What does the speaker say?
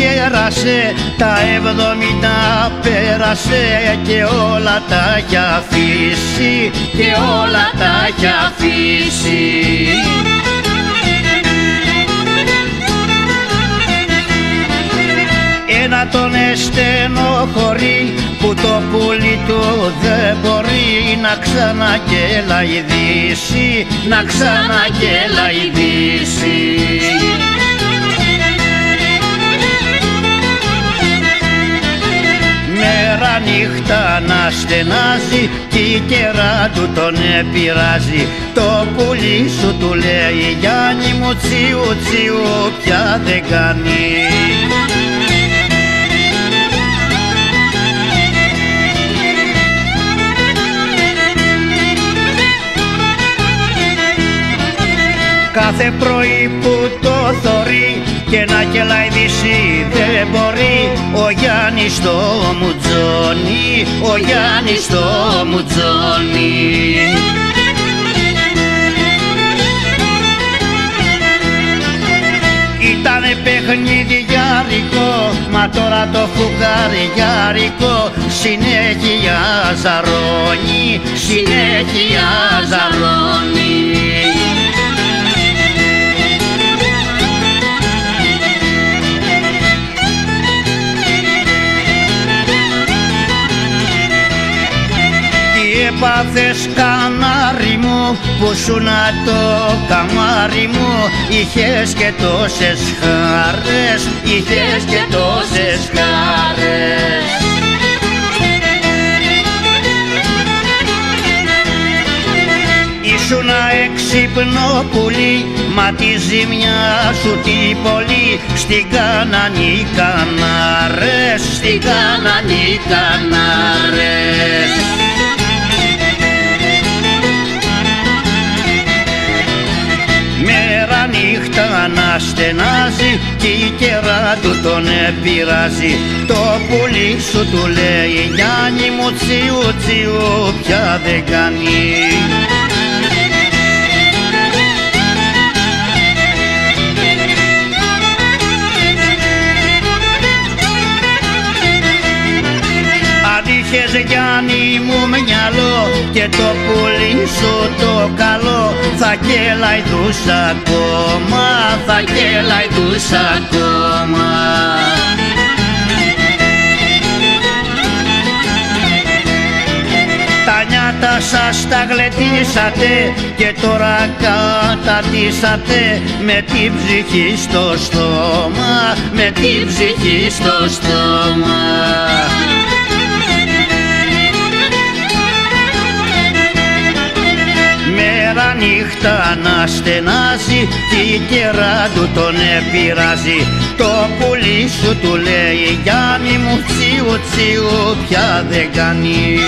πέρασε τα εβδομήντα πέρασε και όλα τα έχει αφήσει και όλα τα έχει αφήσει. Ένα τον εστενοχωρεί που το πουλί του δεν μπορεί να ξαναγελαϊδήσει να ξαναγελαϊδήσει νύχτα να στενάζει κι η κερά του τον επηράζει το πουλί σου του λέει Γιάννη μου τσιου τσιου πια δεν κάνει Κάθε πρωί που το θωρεί και να γελαϊδήσει δεν μπορεί. Ο Γιάννης το μουτζόνι, ο Γιάννης το μουτζόνι Ήτανε παιχνιδιάρικο, μα τώρα το φουγαριάρικο συνέχεια ζαρώνει, συνέχεια ζαρώνει έπαθες κανάρι μου που σου να το καμάρι μου. Είχες και τόσες χάρες είχες και τόσες χάρες Ήσουνα έξυπνο πουλί, μα τη ζημιά σου τι πολύ. Στην Κανανή κανάρες, στην Κανανή κανάρες νύχτα να στενάζει κι η κερά του τον επηράζει το πουλί σου του λέει Γιάννη μου τσιου τσιου πια δεν κάνει είχες Γιάννη μου μυαλό και το πουλί σου το καλό. Θα γελαϊδούς ακόμα, θα γελαϊδούς ακόμα. Τα νιάτα σας τα γλεντήσατε και τώρα κατατήσατε με την ψυχή στο στόμα, με την ψυχή στο στόμα νύχτα να στενάζει κι η κερά του τον επηράζει το πουλί σου του λέει Γιάννη μου τσιου τσιου πια δεν κάνει